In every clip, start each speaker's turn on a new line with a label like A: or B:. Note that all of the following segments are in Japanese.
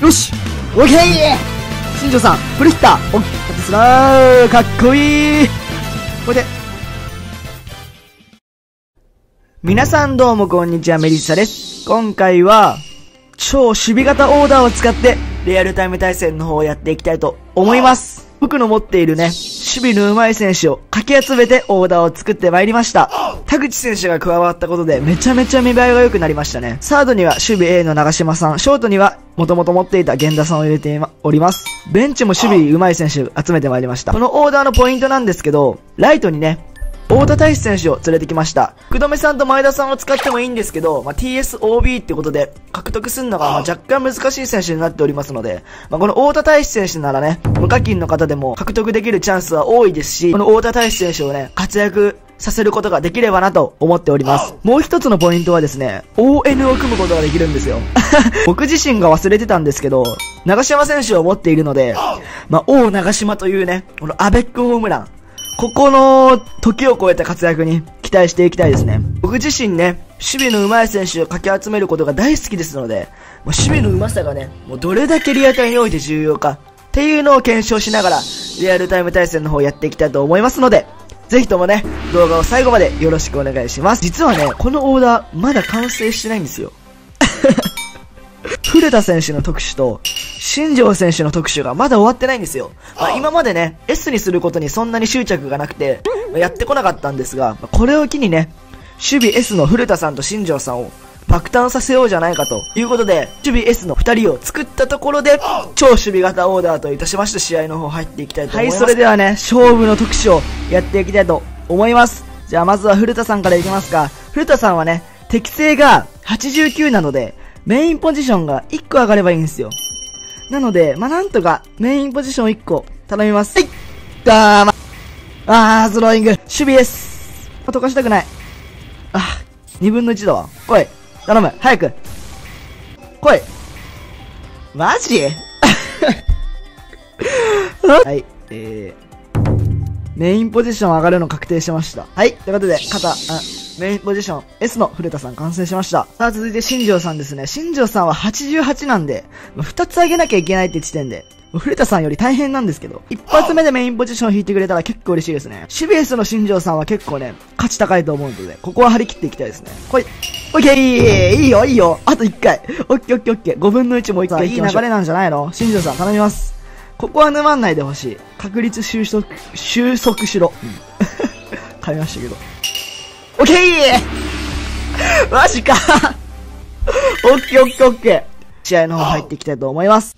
A: よしオッケー新庄さん、フルヒッターオッケーすなーかっこいいこれで、皆さんどうもこんにちは、メリッサです。今回は、超守備型オーダーを使って、リアルタイム対戦の方をやっていきたいと思います。僕の持っているね、守備の上手い選手をかき集めてオーダーを作ってまいりました。田口選手が加わったことでめちゃめちゃ見栄えが良くなりましたね。サードには守備 A の長島さん、ショートには元々持っていた源田さんを入れております。ベンチも守備上手い選手集めてまいりました。このオーダーのポイントなんですけど、ライトにね、大田大志選手を連れてきました。福留さんと前田さんを使ってもいいんですけど、まあ、TSOB ってことで獲得するのがま若干難しい選手になっておりますので、まあ、この大田大志選手ならね、無課金の方でも獲得できるチャンスは多いですし、この大田大志選手をね、活躍させることができればなと思っております。もう一つのポイントはですね、ON を組むことができるんですよ。僕自身が忘れてたんですけど、長島選手を持っているので、まあ、王長島というね、このアベックホームラン、ここの時を超えた活躍に期待していきたいですね。僕自身ね、守備の上手い選手をかき集めることが大好きですので、もう守備の上手さがね、もうどれだけリアタイにおいて重要かっていうのを検証しながら、リアルタイム対戦の方やっていきたいと思いますので、ぜひともね、動画を最後までよろしくお願いします。実はね、このオーダー、まだ完成してないんですよ。古田選手の特集と、新庄選手の特集がまだ終わってないんですよ。まあ、今までね、S にすることにそんなに執着がなくて、まあやってこなかったんですが、まあこれを機にね、守備 S の古田さんと新庄さんを爆誕させようじゃないかということで、守備 S の2人を作ったところで、超守備型オーダーといたしまして試合の方入っていきたいと思います。はい、それではね、勝負の特集をやっていきたいと思います。じゃあまずは古田さんからいきますか。古田さんはね、適正が89なので、メインポジションが1個上がればいいんですよ。なので、まあ、なんとか、メインポジション1個、頼みます。はいあー、ま、あー、スローイング。守備です。まあ、溶かしたくない。あ、2分の1だわ。来い。頼む。早く。来い。マジ？はい、えー、メインポジション上がるの確定しました。はい、ということで、肩、あ、メインポジション S の古田さん完成しました。さあ続いて新庄さんですね。新庄さんは88なんで、2つ上げなきゃいけないって時点で、古田さんより大変なんですけど、一発目でメインポジション引いてくれたら結構嬉しいですね。シビエスの新庄さんは結構ね、価値高いと思うので、ここは張り切っていきたいですね。来い。オッケーいいよいいよあと1回オッケーオッケーオッケー /5 分の1もう1回いい流れなんじゃないの？新庄さん頼みます。ここは沼んないでほしい。確率収束、収束しろ。うん。噛みましたけど。オッケーマジかオッケーオッケーオッケー試合の方入っていきたいと思います。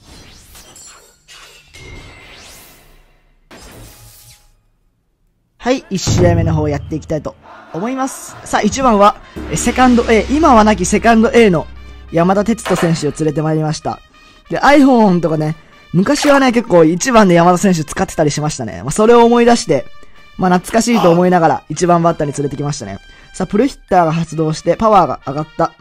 A: はい、1試合目の方やっていきたいと思います。さあ、1番は、えセカンド A、今はなきセカンド A の山田哲人選手を連れてまいりました。で、iPhone とかね、昔はね、結構1番で山田選手使ってたりしましたね。まあ、それを思い出して、まあ、懐かしいと思いながら1番バッターに連れてきましたね。さあ、プルヒッターが発動してパワーが上がった。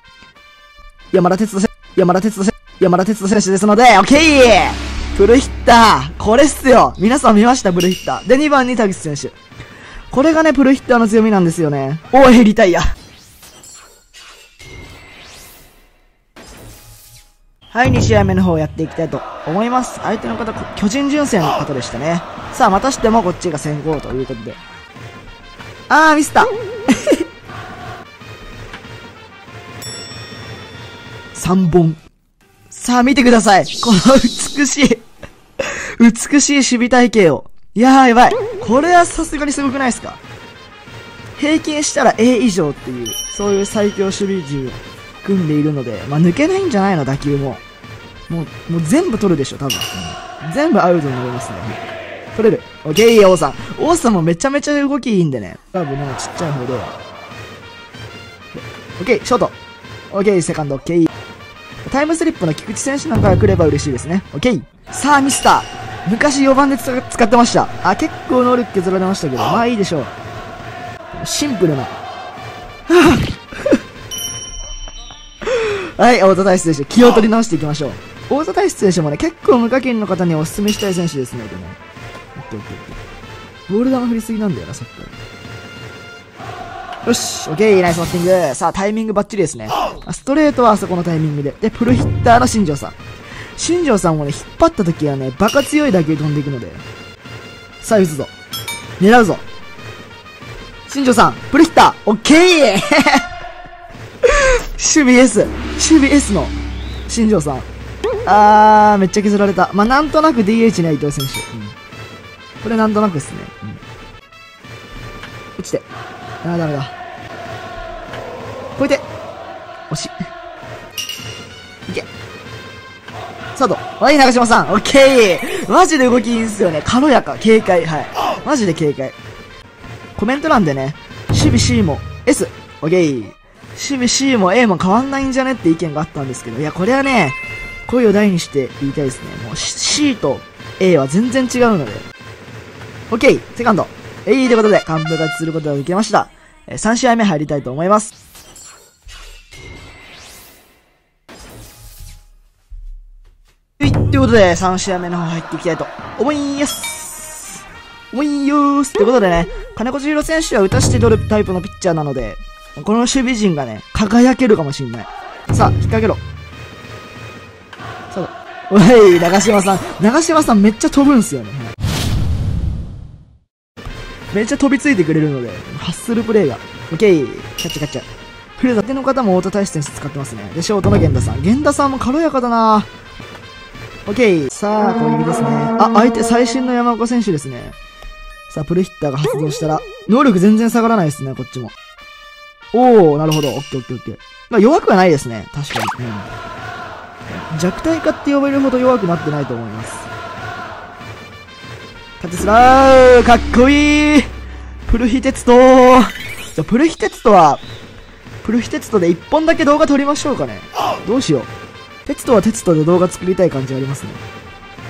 A: 山田哲人選手、山田哲人選手、山田哲人選手ですので、オッケープルヒッターこれっすよ皆さん見ましたプルヒッター。で、2番に田口選手。これがね、プルヒッターの強みなんですよね。おい、リタイア。はい、2試合目の方をやっていきたいと思います。相手の方、巨人純正の方でしたね。さあ、またしてもこっちが先行ということで。あー、ミスった。3本。さあ、見てください。この美しい、美しい守備体系を。いやー、やばい。これはさすがにすごくないですか？平均したら A 以上っていう、そういう最強守備陣組んでいるので、まあ、抜けないんじゃないの？打球も。もう、もう全部取るでしょ、多分。全部アウトになりますね。取れる。オッケー、王さん。王さんもめちゃめちゃ動きいいんでね。カーブのちっちゃい方で。オッケー、ショート。オッケー、セカンド、オッケー。タイムスリップの菊池選手なんかが来れば嬉しいですね。オッケー。さあ、ミスター。昔4番で使使ってました。あ、結構能力削られましたけど、まあいいでしょう。シンプルな。はい、大田大志選手、気を取り直していきましょう。大田大志選手もね、結構無課金の方にお勧めしたい選手ですのでね。オッケーオッケーオッケー。ボール球振りすぎなんだよな、さっきから。よし、オッケー、ナイスバッティング。さあ、タイミングバッチリですね。ストレートはあそこのタイミングで。で、プルヒッターの新庄さん。新庄さんもね、引っ張った時はね、バカ強い打球飛んでいくので。さあ、打つぞ。狙うぞ。新庄さん、プルヒッター、オッケー 守備 S、守備 S の新庄さん。あー、めっちゃ削られた。まあ、なんとなく DH ね、伊藤選手。うん、これなんとなくっすね。うん、落ちて。あー、ダメだ。こいて。惜し。いサード。はい、長島さん。オッケーマジで動きいいんすよね。軽やか。軽快。はい。マジで軽快。コメント欄でね、守備 C も S。オッケー。守備 C も A も変わんないんじゃねって意見があったんですけど、いや、これはね、声を大にして言いたいですね。もう C と A は全然違うので。オッケーセカンド。えい、ということで、完封勝ちすることができました。え3試合目入りたいと思います。ということで、3試合目の方入っていきたいと思います。思いよーす。ということでね、金子千尋選手は打たして取るタイプのピッチャーなので、この守備陣がね、輝けるかもしんない。さあ、引っ掛けろ。そうだ。おい、長島さん。長島さんめっちゃ飛ぶんすよね。めっちゃ飛びついてくれるので、ハッスルプレイが。オッケー。キャッチキャッチャ。フルダ手の方もオート対戦使ってますね。で、ショートの源田さん。源田さんも軽やかだなぁオッケー。さあ、攻撃ですね。あ、相手最新の山岡選手ですね。さあ、プルヒッターが発動したら、能力全然下がらないですね、こっちも。おー、なるほど。オッケーオッケーオッケー。まあ、弱くはないですね。確かに。うん弱体化って呼ばれるほど弱くなってないと思います。カテスラーかっこいいプルヒテツトじゃ、プルヒテツトは、プルヒテツトで1本だけ動画撮りましょうかね。どうしよう。テツトはテツトで動画作りたい感じありますね。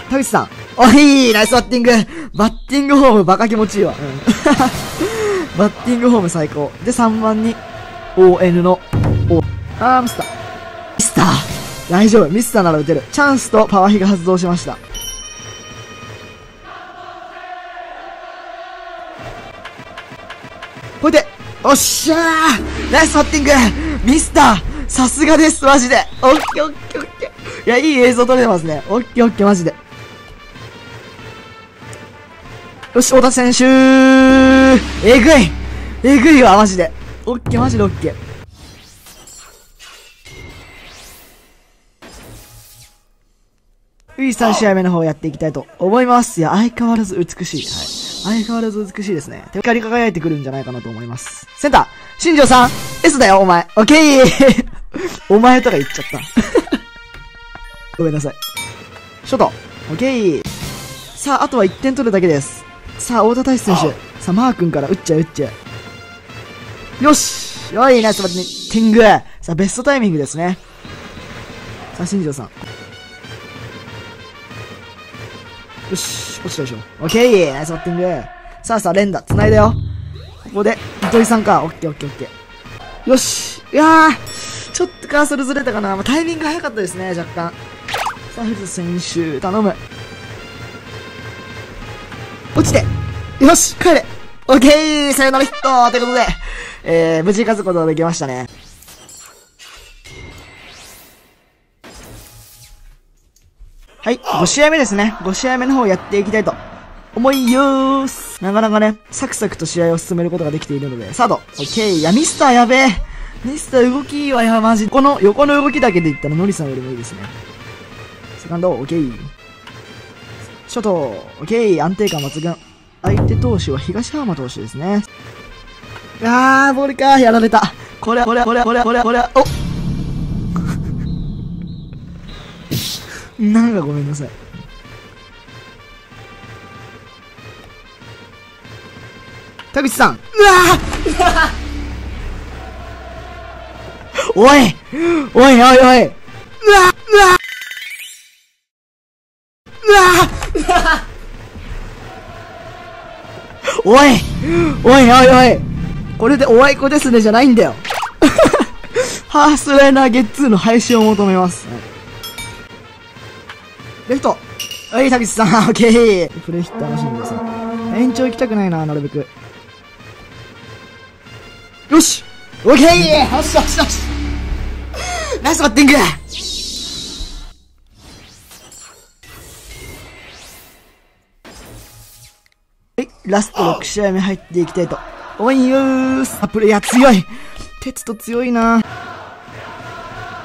A: 田口さん。おいナイスバッティングバッティングホームバカ気持ちいいわ。うん。バッティングホーム最高。で、3番に、ON の、O。あー、ミスター。ミスター大丈夫。ミスターなら打てる。チャンスとパワーヒが発動しました。こいでおっしゃーナイスパッティングミスターさすがですマジでオッケーオッケーオッいや、いい映像撮れてますね。オッケーオッケーマジで。よし、小田選手えぐいえぐいわ、マジで。オッケーマジでオッケー。い、3試合目の方やっていきたいと思います。いや、相変わらず美しい。はい。相変わらず美しいですね。手光り輝いてくるんじゃないかなと思います。センター新庄さん !S だよ、お前オッケーお前とか言っちゃった。ごめんなさい。ショートオッケーさあ、あとは1点取るだけです。さあ、大田大志選手。さあ、マー君から打っちゃう、打っちゃう。よしよい、ナイスバッティングさあ、ベストタイミングですね。さあ、新庄さん。よし、落ちたでしょ。オッケーナイスバッティングさあさあ、連打、繋いだよ。ここで、糸井さんか。オッケーオッケーオッケー。よしいやーちょっとカーソルずれたかな。まあ、タイミング早かったですね、若干。さあ、藤田選手、頼む。落ちてよし帰れオッケーさよならヒットということで、えー、無事勝つことができましたね。はい、5試合目ですね。5試合目の方やっていきたいと思いよーす。なかなかね、サクサクと試合を進めることができているので、サード、オッケー。いや、ミスターやべえ。ミスター動きいいわ、や、マジ。この横の動きだけで言ったらノリさんよりもいいですね。セカンド、オッケー。ショート、オッケー。安定感抜群。相手投手は東浜投手ですね。あー、ボールかやられた。これ、これ、これ、これ、これ、これ、お なんかごめんなさい。田口さん。うわ おいおいおいおいうわうわおいおいおいおい。これでおあいこですねじゃないんだよ。ハースライナーゲッツーの廃止を求めます。レフト。はい、田口さん、オッケー。プレーヒット楽しみです延長行きたくないな、なるべく。よし。オッケー。よしよしよし。ナイスバッティング。ラスト6試合目入っていきたいと思います。あ、プレイヤー強い鉄と強いな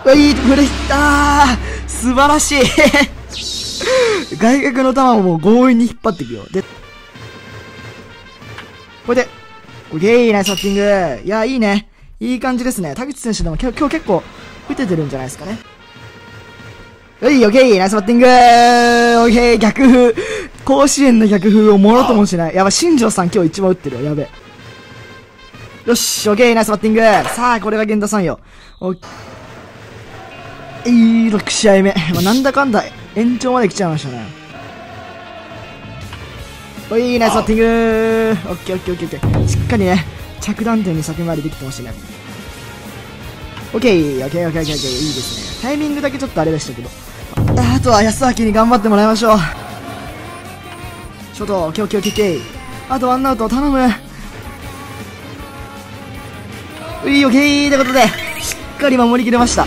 A: ういいプレイったー素晴らしい 外角の球をもう強引に引っ張っていくよ。で、これで、オッケーナイスバッティングいや、いいね。いい感じですね。田口選手でも今日今日結構打ててるんじゃないですかね。はい、オッケーナイスバッティングオッケー逆風甲子園の逆風をもろともしない。やば、新庄さん今日一番打ってるよ。やべ。よし、オッケーナイスバッティングさあ、これが源田さんよ。おッえー、6試合目。まあ、なんだかんだ延長まで来ちゃいましたね。おい、ナイスバッティングオッケーオッケーオッケーオッケー。しっかりね、着弾点に先回りできてましたね。オッケーオッケーオッケーオッケーオッケー。いいですね。タイミングだけちょっとあれでしたけど。あとは安明に頑張ってもらいましょう。ショート、オッケーオッケーオッケー。あとワンアウト、頼む。うい、オッケーということで、しっかり守りきれました。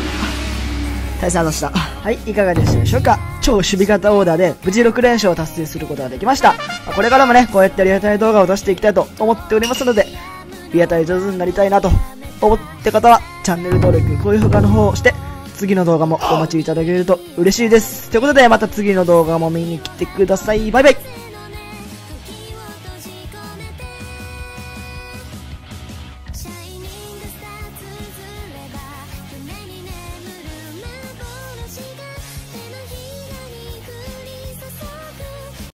A: 対戦でした。はい、いかがでしたでしょうか？超守備型オーダーで無事6連勝を達成することができました。まこれからもね、こうやってリアタイ動画を出していきたいと思っておりますので、リアタイ上手になりたいなと思って方は、チャンネル登録、高評価の方をして、次の動画もお待ちいただけると嬉しいです。ということで、また次の動画も見に来てください。バイバイ